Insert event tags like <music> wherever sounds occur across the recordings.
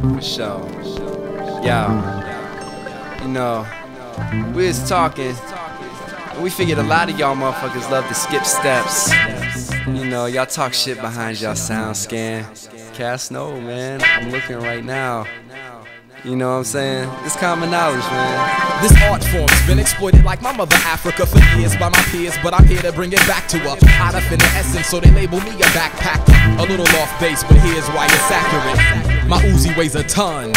For sure. Yeah. You know, we was talking, and we figured a lot of y'all motherfuckers love to skip steps. You know, y'all talk shit behind y'all SoundScan. Cast no, man. I'm looking right now. You know what I'm saying? It's common knowledge, man. This art form's been exploited like my mother Africa for years by my peers, but I'm here to bring it back to a out of the essence, so they label me a backpacker. A little off base, but here's why it's accurate. My Uzi weighs a ton.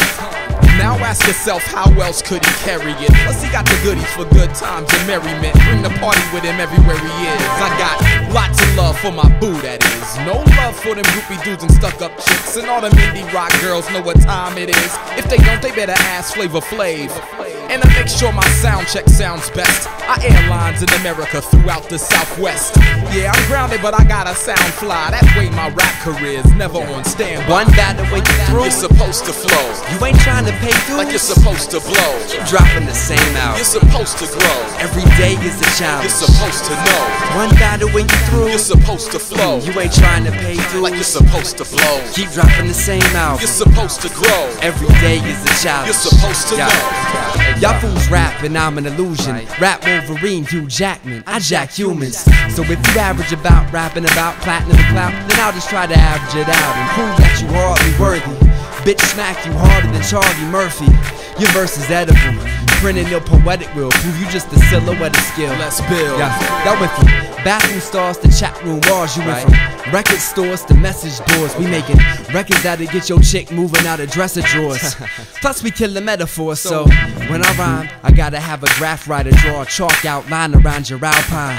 Now ask yourself how else could he carry it? Plus he got the goodies for good times and merriment. Bring the party with him everywhere he is. I got lots of love for my boo, that is. No love for them groupie dudes and stuck up chicks. And all them indie rock girls know what time it is. If they don't, they better ask Flavor Flav. And to make sure my sound check sounds best, I airlines in America throughout the Southwest. Yeah, I'm grounded, but I gotta sound fly. That way my rap career's never on standby. One battle way you through. You're supposed to flow. You ain't trying to pay dues. Like you're supposed to blow. Keep dropping the same out. You're supposed to grow. Every day is a challenge. You're supposed to know. One battle when you through. You're supposed to flow. You ain't trying to pay dues. Like you're supposed to blow. Keep dropping the same out. You're supposed to grow. Every day is a challenge. You're supposed to Yeah. know. Y'all fools rap and I'm an illusion. Rap Wolverine, Hugh Jackman. I jack humans. So if you average about rapping about platinum and clout, then I'll just try to average it out and prove that you hardly worthy. Bitch smack you harder than Charlie Murphy. Your verse is edible. Printing your poetic will prove you just a silhouette of skill. Let's build. Yeah, that went from bathroom stars to chat room walls. You went from record stores to message boards. We making records that'll get your chick moving out of dresser drawers. <laughs> Plus we kill the metaphor, so when I rhyme, I gotta have a graph writer draw a chalk outline around your alpine.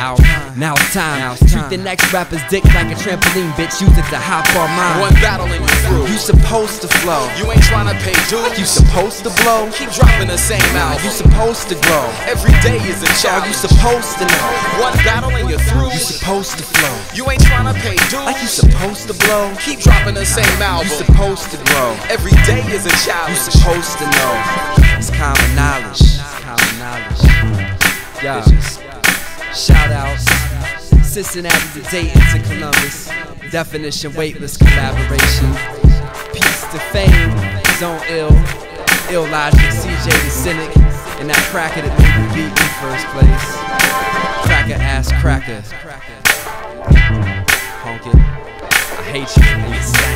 Now it's time. now Treat the next rapper's dick like a trampoline, bitch. Use it to hop on mine. One battle and you through. You supposed to flow. You ain't trying to pay dues. You supposed to blow. keep dropping the same album. You supposed to grow. Every day is a Are challenge. you supposed to know? One battle and you're through. You supposed to flow. You ain't trying to pay dues. Like you supposed to blow. keep dropping the same album. You supposed to grow. Every day is a challenge. You supposed to know. It's common knowledge. It's common knowledge. Yeah. Shout outs. Cincinnati to Dayton to Columbus. Definition weightless collaboration. Peace to fame. Zone ill. Illogic. CJ the cynic. And that cracker that made me beat in first place. Cracker ass cracker. Honk it. I hate you.